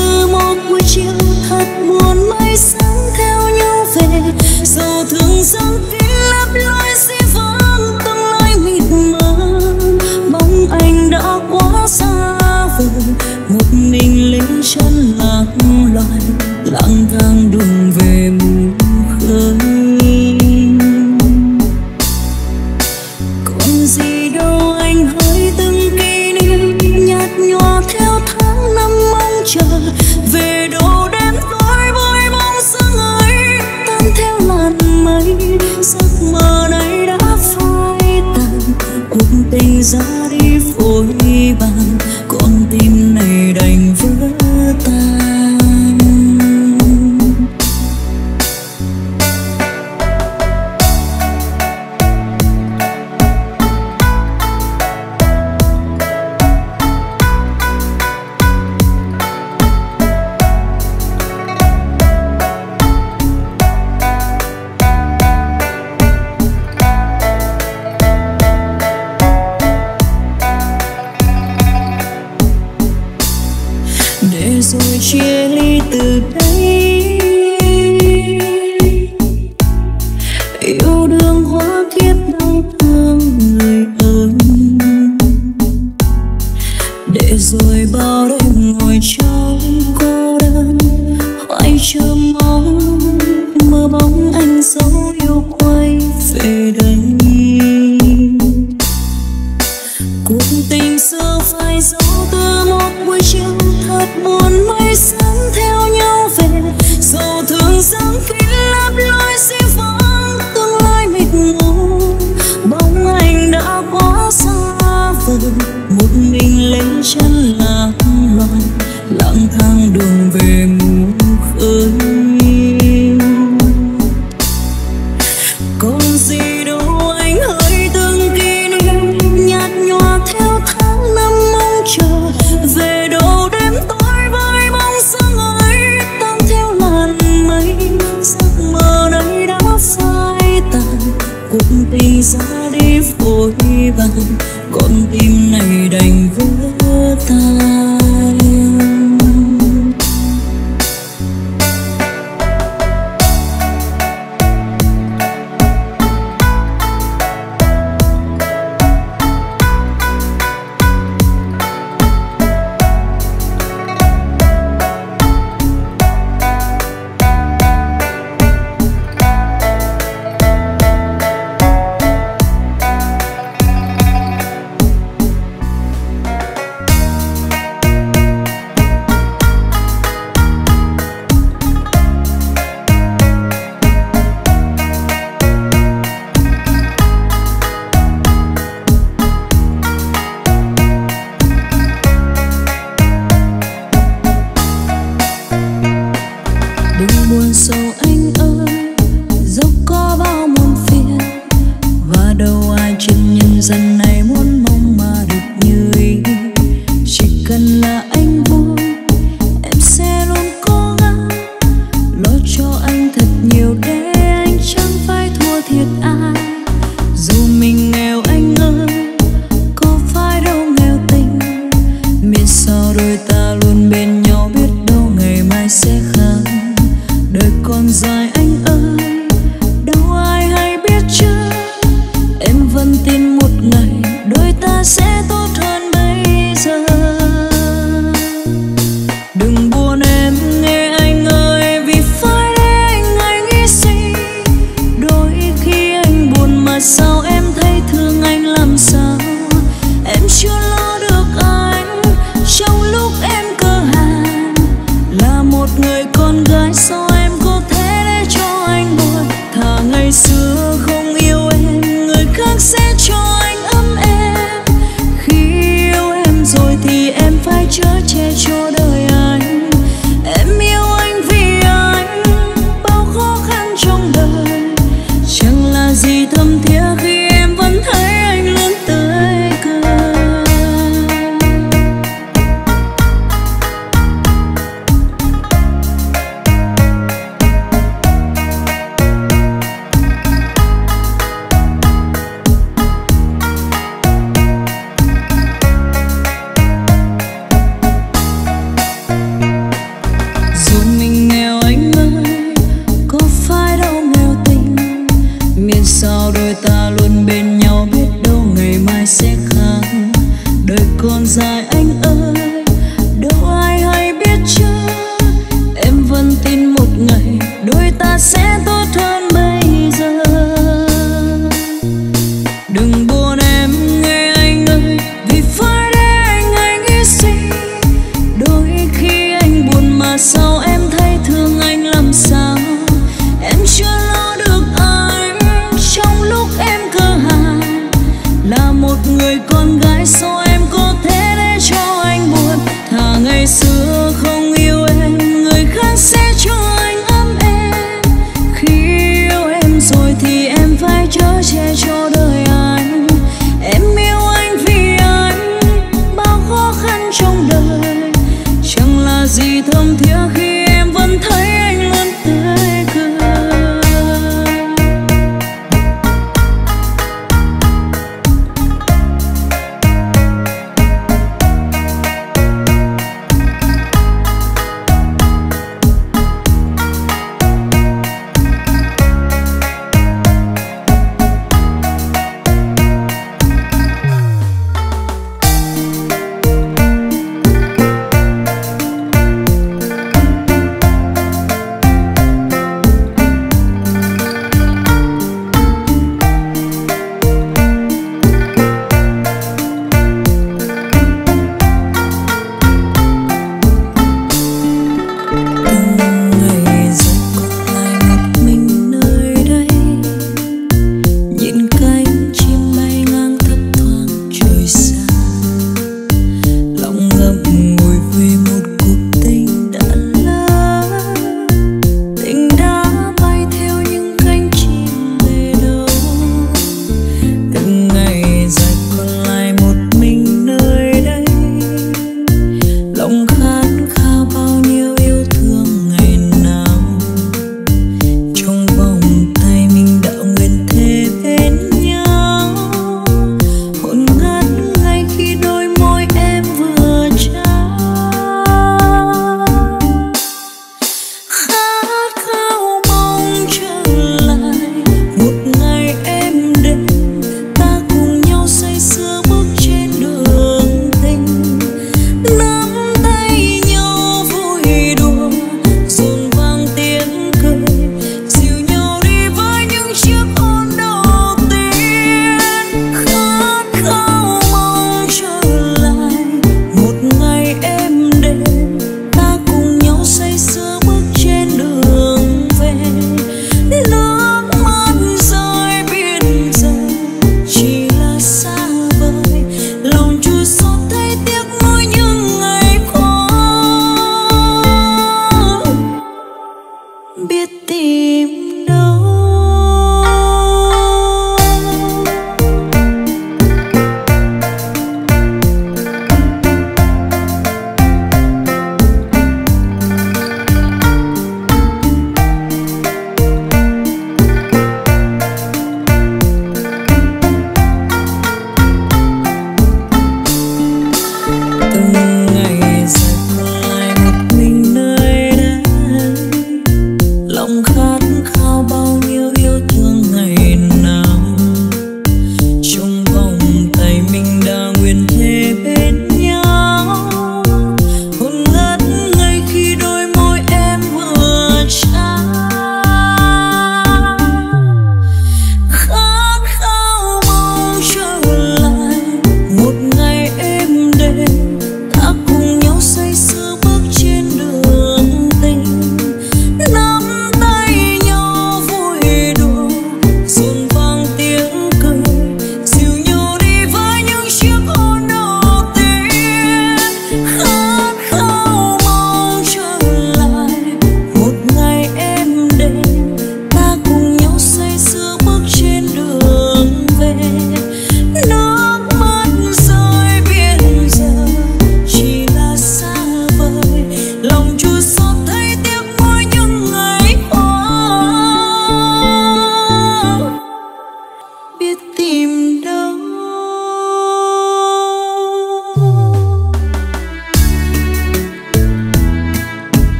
từ một buổi chiều thật buồn mây sáng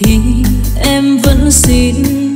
thì em vẫn xin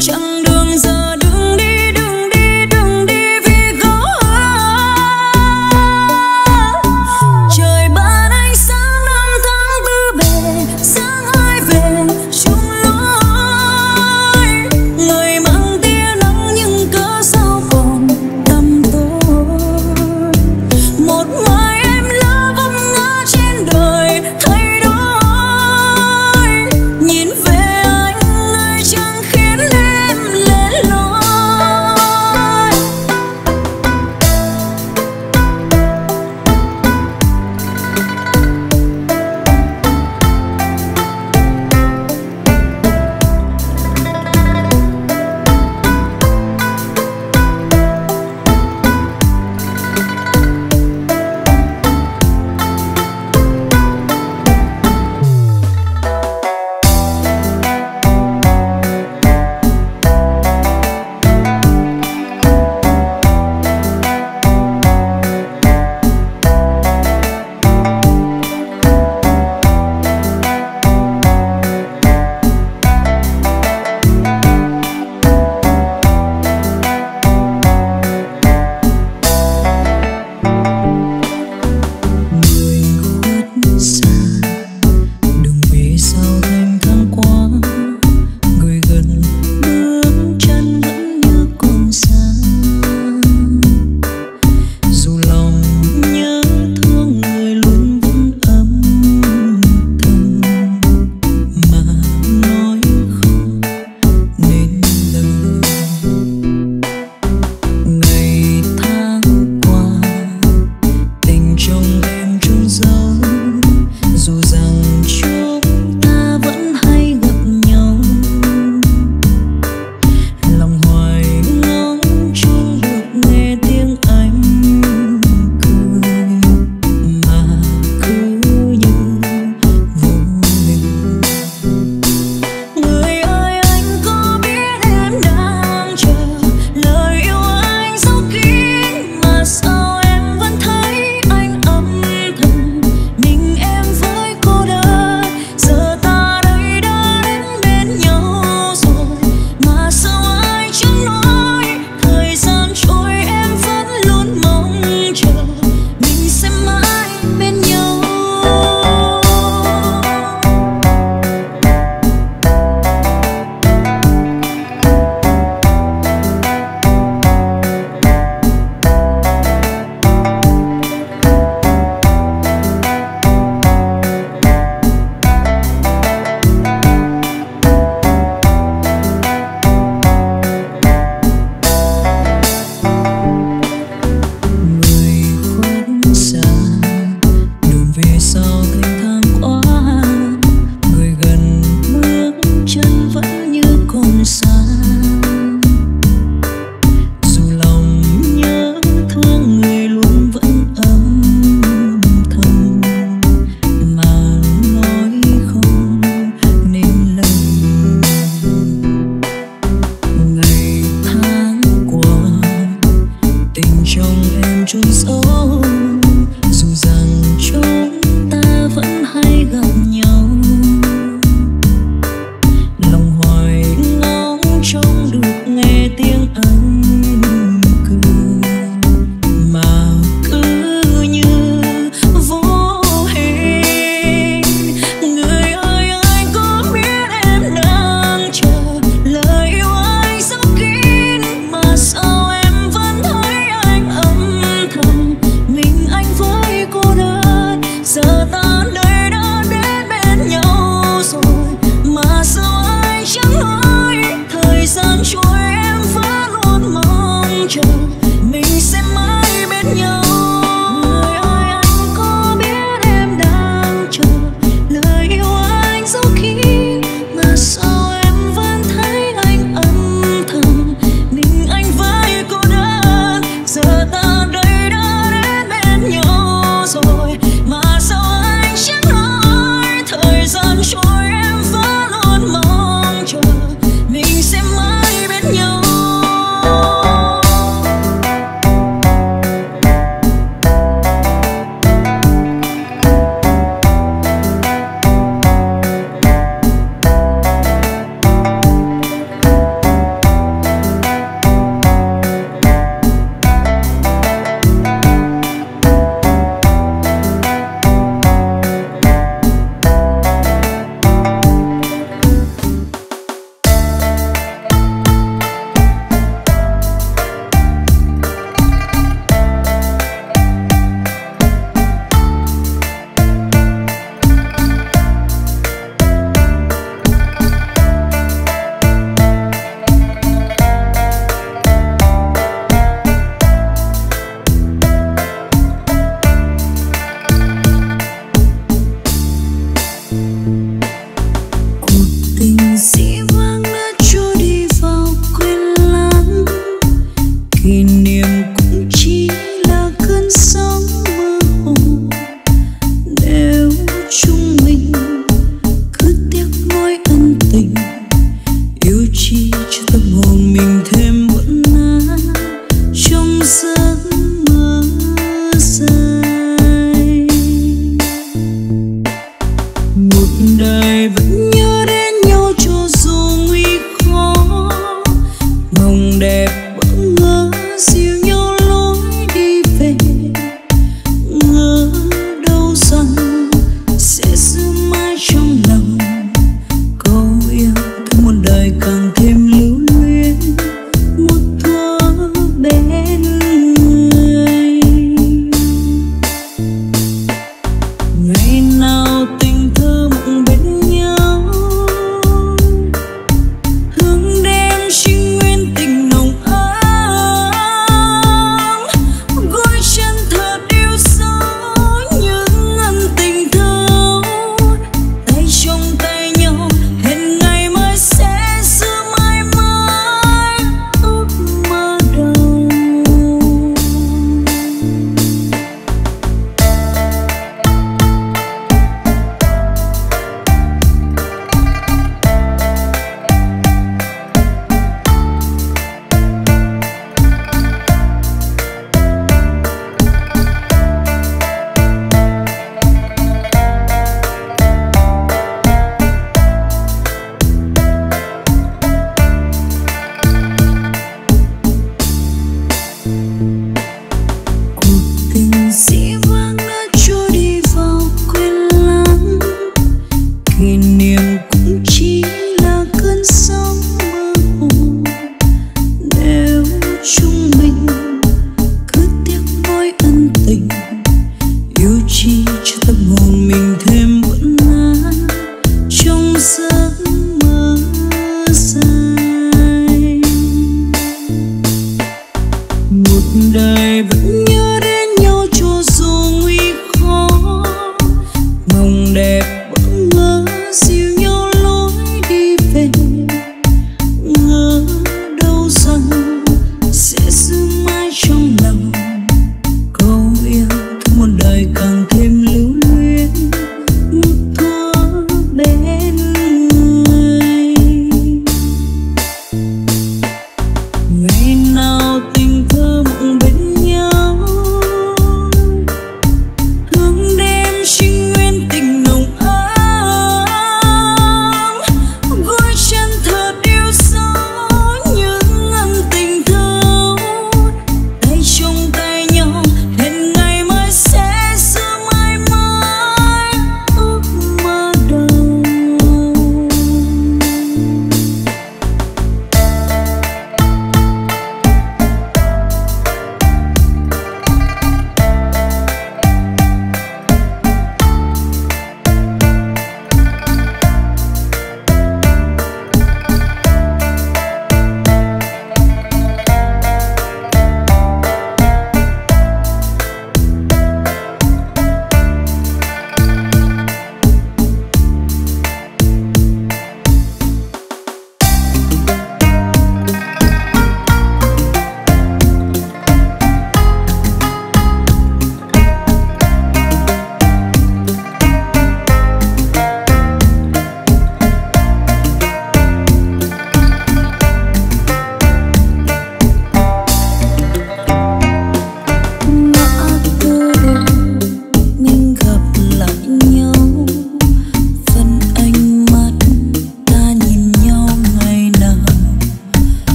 chẳng